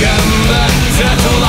張ったと